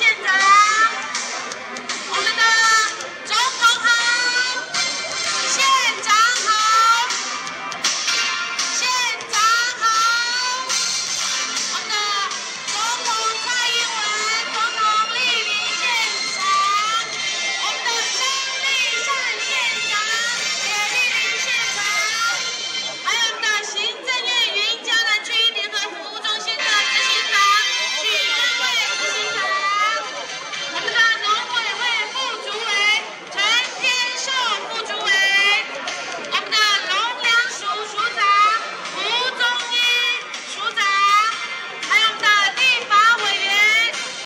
Congratulations!